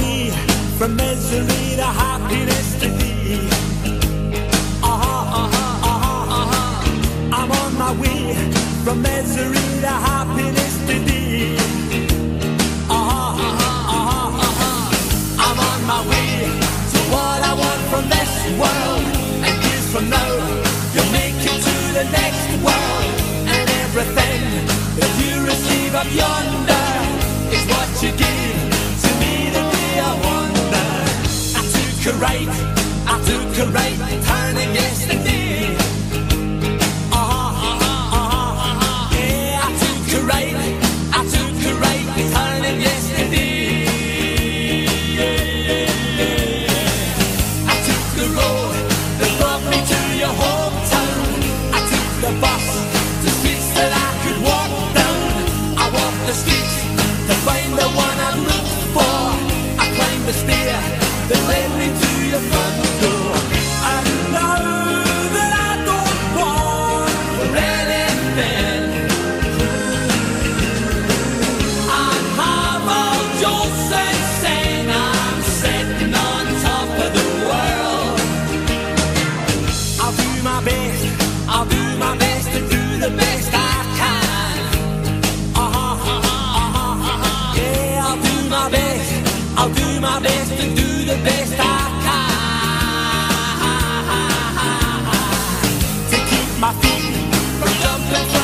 me from misery to happiness to thee. Aha, aha, aha, aha. I'm on my way from misery to happiness. do my best. And do the best I can to keep my feet from jumping.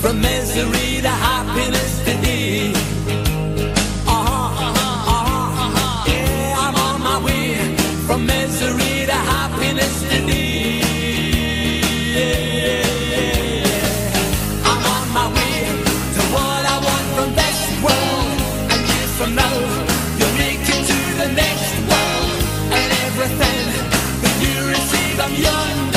from misery to high. Damián.